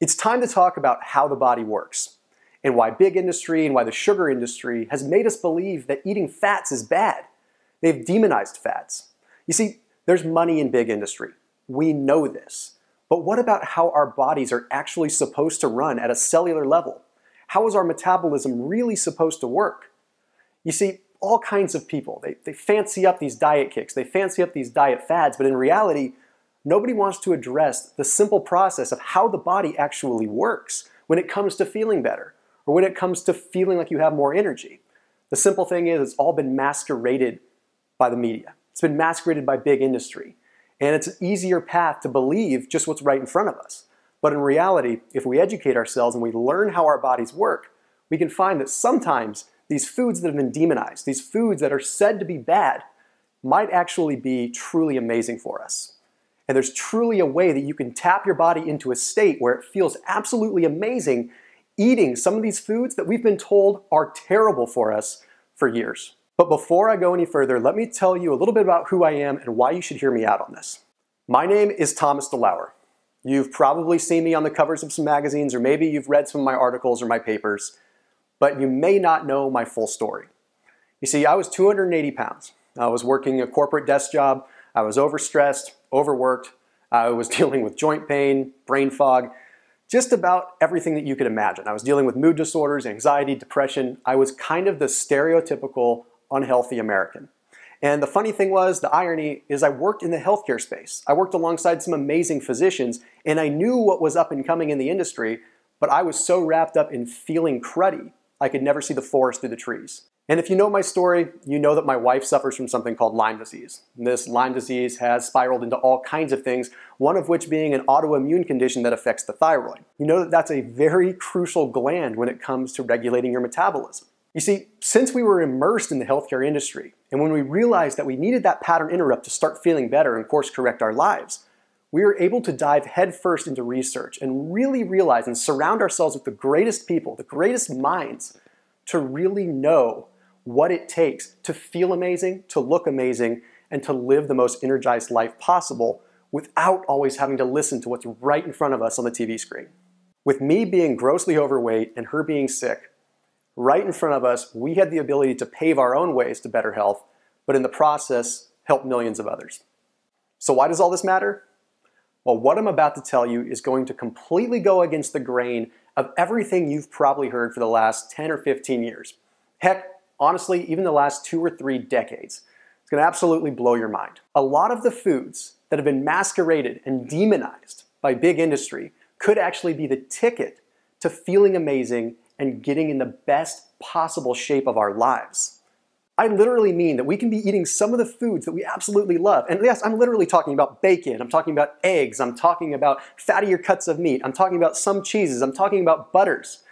It's time to talk about how the body works and why big industry and why the sugar industry has made us believe that eating fats is bad. They've demonized fats. You see, there's money in big industry. We know this. But what about how our bodies are actually supposed to run at a cellular level? How is our metabolism really supposed to work? You see, all kinds of people, they, they fancy up these diet kicks, they fancy up these diet fads, but in reality, nobody wants to address the simple process of how the body actually works when it comes to feeling better or when it comes to feeling like you have more energy. The simple thing is, it's all been masqueraded by the media. It's been masqueraded by big industry. And it's an easier path to believe just what's right in front of us. But in reality, if we educate ourselves and we learn how our bodies work, we can find that sometimes these foods that have been demonized, these foods that are said to be bad, might actually be truly amazing for us. And there's truly a way that you can tap your body into a state where it feels absolutely amazing eating some of these foods that we've been told are terrible for us for years. But before I go any further, let me tell you a little bit about who I am and why you should hear me out on this. My name is Thomas DeLauer. You've probably seen me on the covers of some magazines, or maybe you've read some of my articles or my papers, but you may not know my full story. You see, I was 280 pounds. I was working a corporate desk job. I was overstressed, overworked. I was dealing with joint pain, brain fog, just about everything that you could imagine. I was dealing with mood disorders, anxiety, depression. I was kind of the stereotypical unhealthy American. And the funny thing was, the irony is I worked in the healthcare space. I worked alongside some amazing physicians, and I knew what was up and coming in the industry, but I was so wrapped up in feeling cruddy, I could never see the forest through the trees. And if you know my story, you know that my wife suffers from something called Lyme disease. This Lyme disease has spiraled into all kinds of things, one of which being an autoimmune condition that affects the thyroid. You know that that's a very crucial gland when it comes to regulating your metabolism. You see, since we were immersed in the healthcare industry, and when we realized that we needed that pattern interrupt to start feeling better and course correct our lives, we were able to dive headfirst into research and really realize and surround ourselves with the greatest people, the greatest minds, to really know what it takes to feel amazing, to look amazing, and to live the most energized life possible without always having to listen to what's right in front of us on the TV screen. With me being grossly overweight and her being sick, right in front of us, we had the ability to pave our own ways to better health, but in the process, help millions of others. So, why does all this matter? Well, what I'm about to tell you is going to completely go against the grain of everything you've probably heard for the last 10 or 15 years. Heck, honestly, even the last two or three decades. It's going to absolutely blow your mind. A lot of the foods that have been masqueraded and demonized by big industry could actually be the ticket to feeling amazing and getting in the best possible shape of our lives. I literally mean that we can be eating some of the foods that we absolutely love. And yes, I'm literally talking about bacon, I'm talking about eggs, I'm talking about fattier cuts of meat, I'm talking about some cheeses, I'm talking about butters.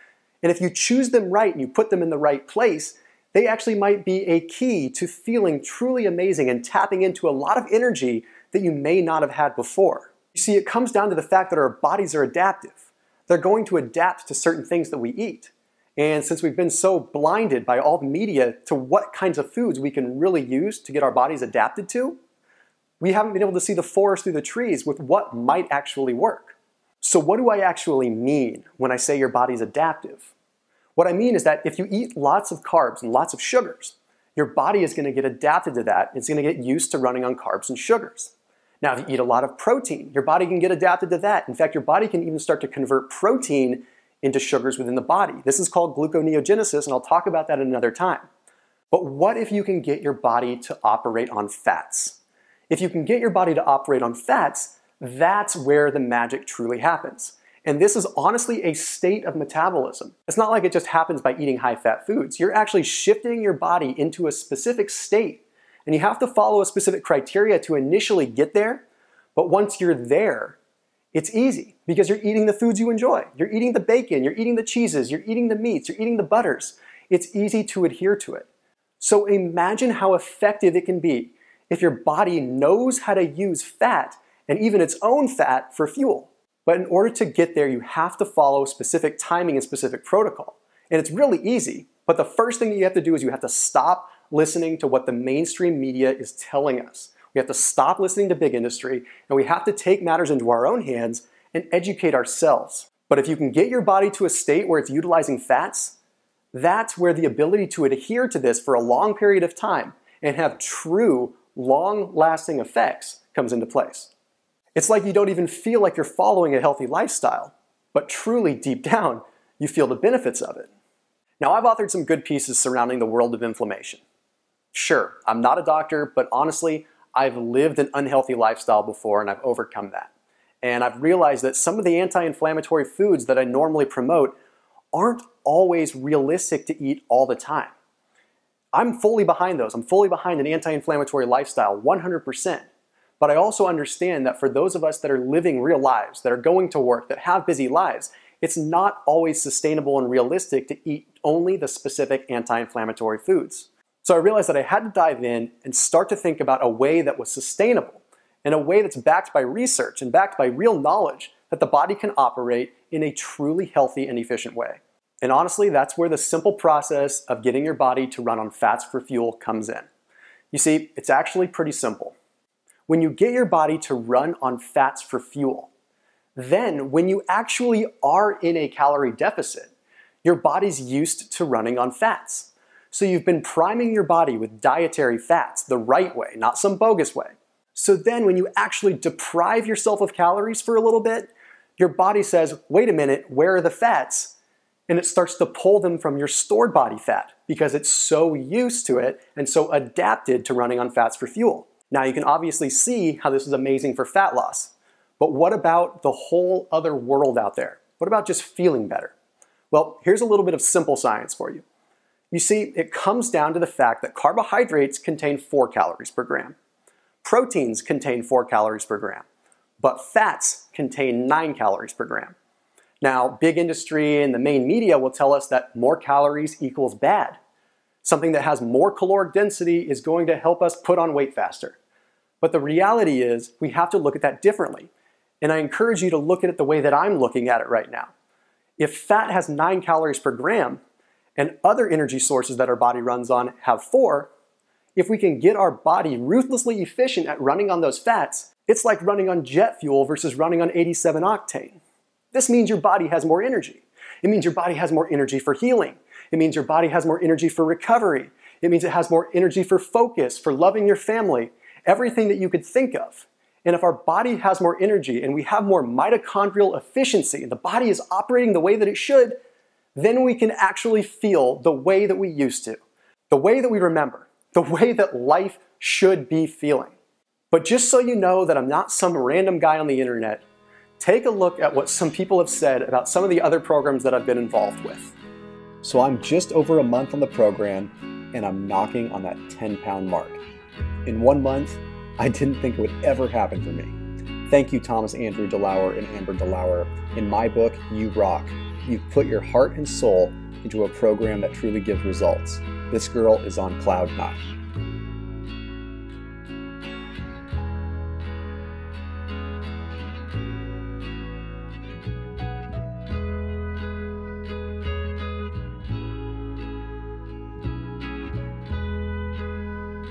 And if you choose them right and you put them in the right place, they actually might be a key to feeling truly amazing and tapping into a lot of energy that you may not have had before. You see, it comes down to the fact that our bodies are adaptive. They're going to adapt to certain things that we eat. And since we've been so blinded by all the media to what kinds of foods we can really use to get our bodies adapted to, we haven't been able to see the forest through the trees with what might actually work. So, what do I actually mean when I say your body's adaptive? What I mean is that if you eat lots of carbs and lots of sugars, your body is going to get adapted to that. It's going to get used to running on carbs and sugars. Now, if you eat a lot of protein, your body can get adapted to that. In fact, your body can even start to convert protein into sugars within the body. This is called gluconeogenesis, and I'll talk about that another time. But what if you can get your body to operate on fats? If you can get your body to operate on fats, that's where the magic truly happens. And this is honestly a state of metabolism. It's not like it just happens by eating high fat foods. You're actually shifting your body into a specific state. And you have to follow a specific criteria to initially get there. But once you're there, it's easy because you're eating the foods you enjoy. You're eating the bacon, you're eating the cheeses, you're eating the meats, you're eating the butters. It's easy to adhere to it. So imagine how effective it can be if your body knows how to use fat and even its own fat for fuel. But in order to get there, you have to follow specific timing and specific protocol. And it's really easy, but the first thing that you have to do is you have to stop listening to what the mainstream media is telling us. We have to stop listening to big industry and we have to take matters into our own hands and educate ourselves. But if you can get your body to a state where it's utilizing fats, that's where the ability to adhere to this for a long period of time and have true, long lasting effects comes into place. It's like you don't even feel like you're following a healthy lifestyle, but truly deep down, you feel the benefits of it. Now, I've authored some good pieces surrounding the world of inflammation. Sure, I'm not a doctor, but honestly, I've lived an unhealthy lifestyle before and I've overcome that. And I've realized that some of the anti inflammatory foods that I normally promote aren't always realistic to eat all the time. I'm fully behind those. I'm fully behind an anti inflammatory lifestyle, 100%. But I also understand that for those of us that are living real lives, that are going to work, that have busy lives, it's not always sustainable and realistic to eat only the specific anti inflammatory foods. So I realized that I had to dive in and start to think about a way that was sustainable in a way that's backed by research and backed by real knowledge that the body can operate in a truly healthy and efficient way. And honestly, that's where the simple process of getting your body to run on fats for fuel comes in. You see, it's actually pretty simple. When you get your body to run on fats for fuel, then when you actually are in a calorie deficit, your body's used to running on fats. So you've been priming your body with dietary fats the right way, not some bogus way. So then when you actually deprive yourself of calories for a little bit, your body says, wait a minute, where are the fats? And it starts to pull them from your stored body fat because it's so used to it and so adapted to running on fats for fuel. Now you can obviously see how this is amazing for fat loss. But what about the whole other world out there? What about just feeling better? Well, here's a little bit of simple science for you. You see, it comes down to the fact that carbohydrates contain 4 calories per gram. Proteins contain 4 calories per gram, but fats contain 9 calories per gram. Now, big industry and the main media will tell us that more calories equals bad. Something that has more caloric density is going to help us put on weight faster. But the reality is, we have to look at that differently. And I encourage you to look at it the way that I'm looking at it right now. If fat has 9 calories per gram, and other energy sources that our body runs on have 4, if we can get our body ruthlessly efficient at running on those fats, it's like running on jet fuel versus running on 87 octane. This means your body has more energy. It means your body has more energy for healing. It means your body has more energy for recovery. It means it has more energy for focus, for loving your family, everything that you could think of. And if our body has more energy and we have more mitochondrial efficiency the body is operating the way that it should, then we can actually feel the way that we used to, the way that we remember, the way that life should be feeling. But just so you know that I'm not some random guy on the internet, take a look at what some people have said about some of the other programs that I've been involved with. So I'm just over a month on the program and I'm knocking on that 10 pound mark. In one month, I didn't think it would ever happen for me. Thank you, Thomas Andrew DeLauer and Amber DeLauer. In my book, You Rock, you've put your heart and soul into a program that truly gives results. This girl is on cloud nine.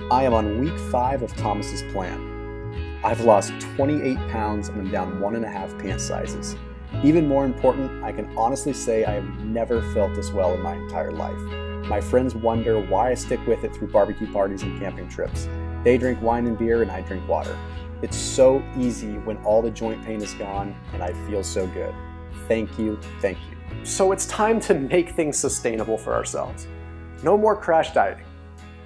I am on week five of Thomas's plan. I've lost 28 pounds and I'm down one and a half pant sizes. Even more important, I can honestly say I have never felt this well in my entire life. My friends wonder why I stick with it through barbecue parties and camping trips. They drink wine and beer, and I drink water. It's so easy when all the joint pain is gone and I feel so good. Thank you, thank you. So it's time to make things sustainable for ourselves. No more crash dieting.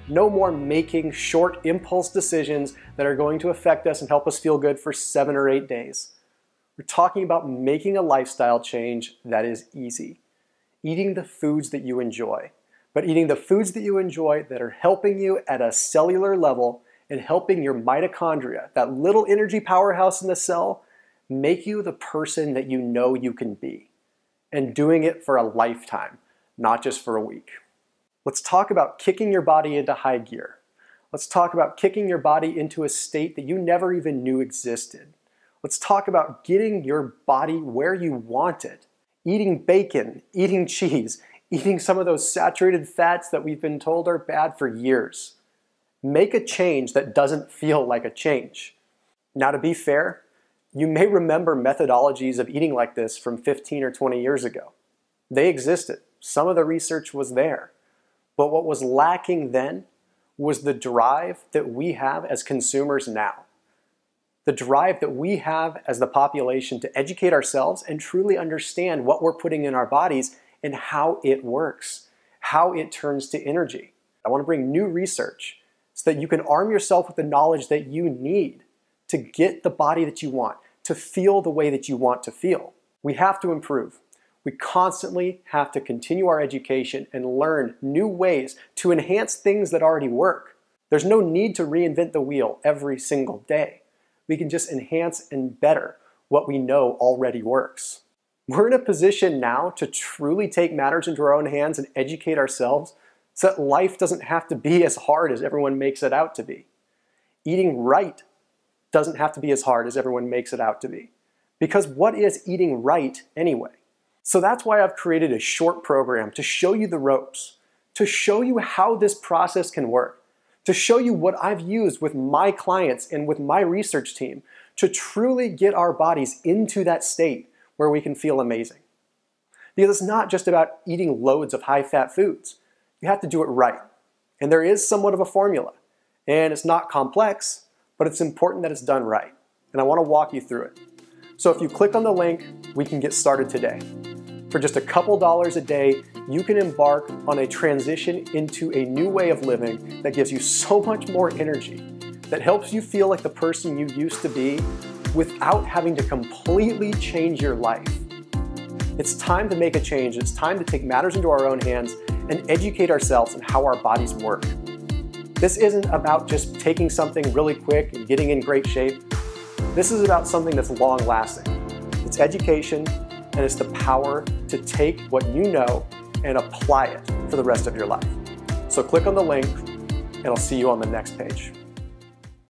No more making short impulse decisions that are going to affect us and help us feel good for seven or eight days. We're talking about making a lifestyle change that is easy. Eating the foods that you enjoy but eating the foods that you enjoy that are helping you at a cellular level and helping your mitochondria, that little energy powerhouse in the cell, make you the person that you know you can be. And doing it for a lifetime, not just for a week. Let's talk about kicking your body into high gear. Let's talk about kicking your body into a state that you never even knew existed. Let's talk about getting your body where you want it. Eating bacon, eating cheese, eating some of those saturated fats that we've been told are bad for years. Make a change that doesn't feel like a change. Now, to be fair, You may remember methodologies of eating like this from 15 or 20 years ago. They existed. Some of the research was there. But what was lacking then was the drive that we have as consumers now. The drive that we have as the population to educate ourselves and truly understand what we're putting in our bodies and how it works, how it turns to energy. I want to bring new research so that you can arm yourself with the knowledge that you need to get the body that you want, to feel the way that you want to feel. We have to improve. We constantly have to continue our education and learn new ways to enhance things that already work. There's no need to reinvent the wheel every single day. We can just enhance and better what we know already works. We're in a position now to truly take matters into our own hands and educate ourselves so that life doesn't have to be as hard as everyone makes it out to be. Eating right doesn't have to be as hard as everyone makes it out to be. Because what is eating right anyway? So that's why I've created a short program to show you the ropes, to show you how this process can work, to show you what I've used with my clients and with my research team to truly get our bodies into that state where we can feel amazing. Because it's not just about eating loads of high fat foods. You have to do it right. And there is somewhat of a formula. And it's not complex, but it's important that it's done right. And I want to walk you through it. So if you click on the link, we can get started today. For just a couple dollars a day, you can embark on a transition into a new way of living that gives you so much more energy, that helps you feel like the person you used to be without having to completely change your life. It's time to make a change. It's time to take matters into our own hands and educate ourselves on how our bodies work. This isn't about just taking something really quick and getting in great shape. This is about something that's long lasting. It's education and it's the power to take what you know and apply it for the rest of your life. So click on the link and I'll see you on the next page.